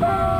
Bye.